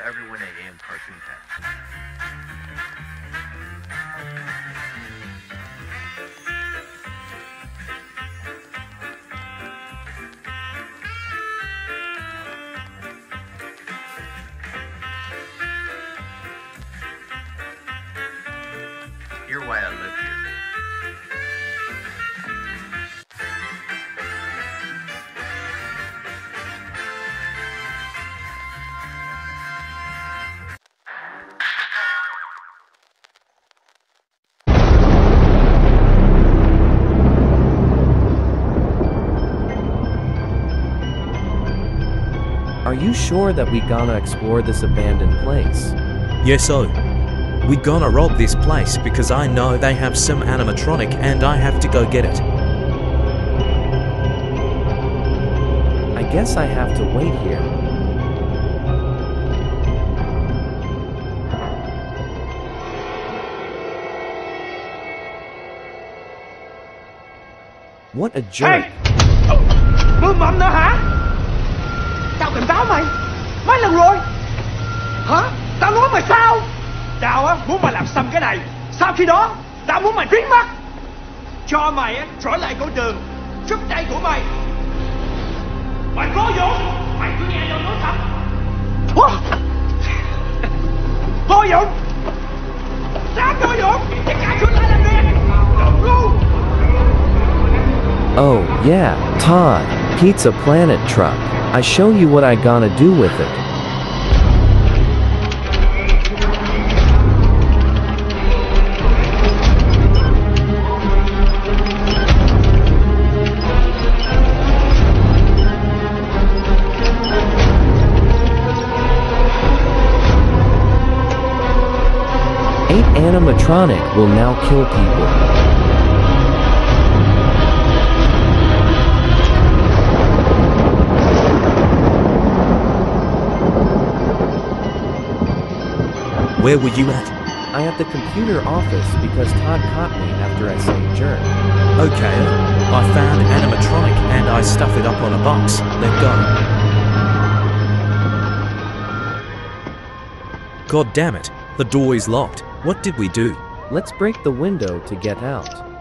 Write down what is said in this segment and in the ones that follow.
Everyone at AM Cartoon Cast. You sure that we gonna explore this abandoned place? Yes, so. We gonna rob this place because I know they have some animatronic and I have to go get it. I guess I have to wait here. What a jerk. Mưa mầm nữa hả Tao cảnh cáo mày. Mấy lần rồi? Hả? Tao nói mày sao? Tao á muốn mày làm xong cái này. Sau khi đó Tao muốn mày biến mất Cho mày á trở lại con đường Trước đây của mày. Mày có dũng Mày cứ nghe tao nói thật. Hả? Vô Dũng Dám vô Dũng Thì cả chúng ta làm việc ngu Oh, yeah, Todd, Pizza Planet truck. I show you what I gonna do with it. Eight animatronic will now kill people. Where were you at? I at the computer office because Todd caught me after I said jerk. Okay, I found animatronic and I stuff it up on a box. Then go. God damn it, the door is locked. What did we do? Let's break the window to get out.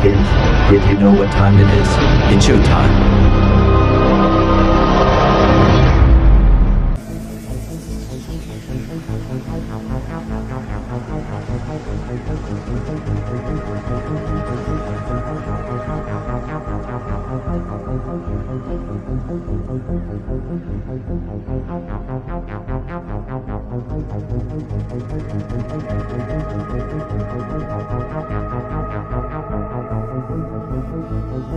If you know what time it is, it's your time.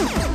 you